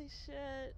Holy shit.